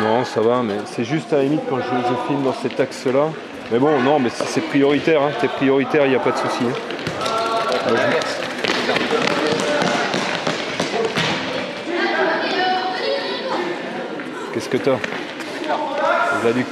Non, ça va, mais c'est juste à la limite quand je, filme dans cet axe-là. Mais bon, non, mais c'est prioritaire. Hein. T'es prioritaire, il n'y a pas de souci. hein. Qu'est-ce que t'as? Les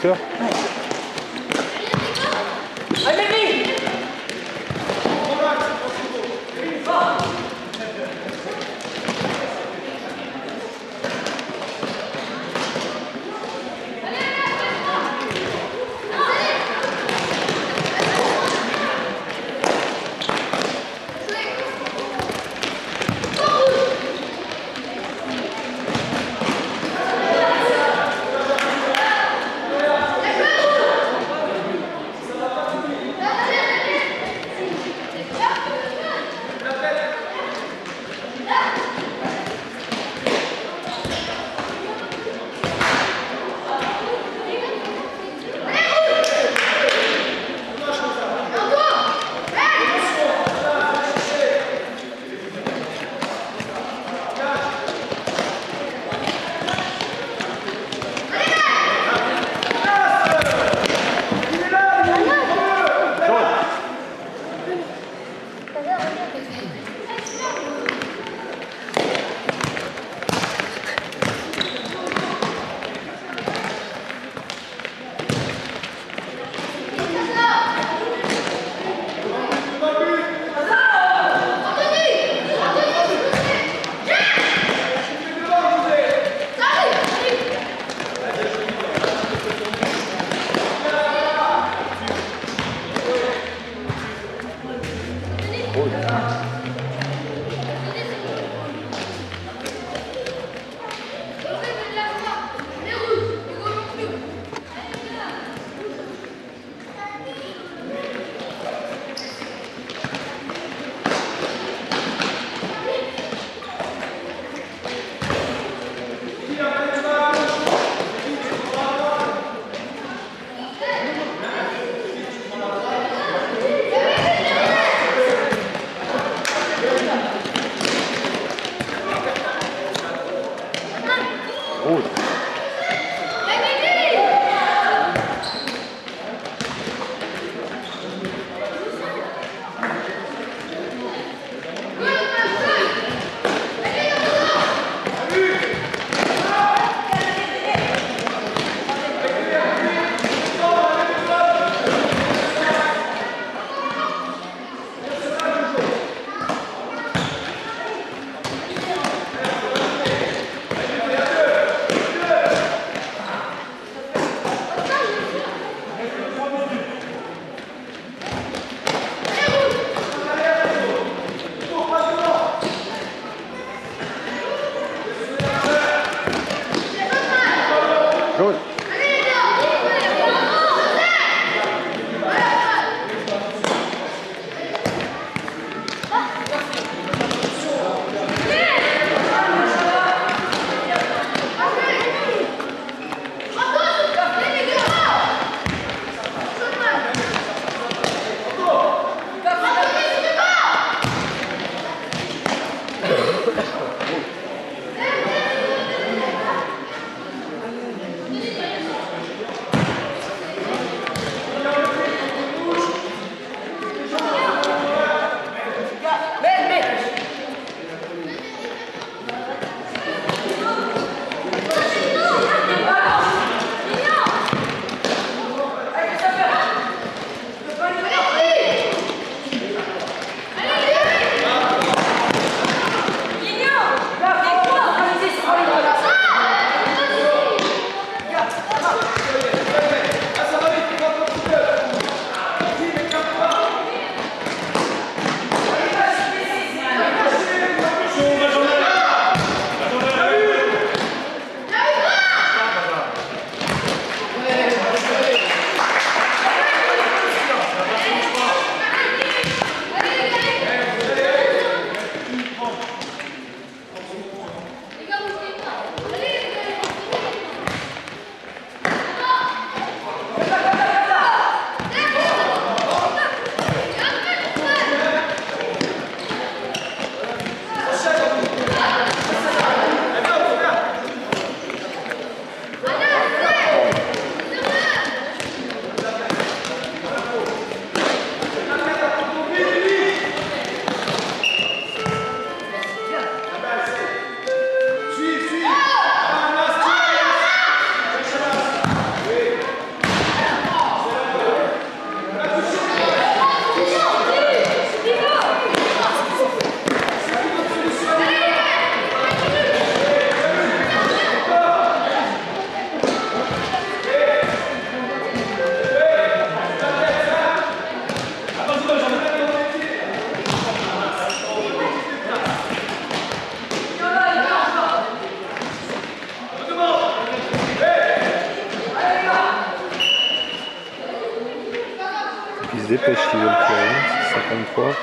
tirer. C'est 53.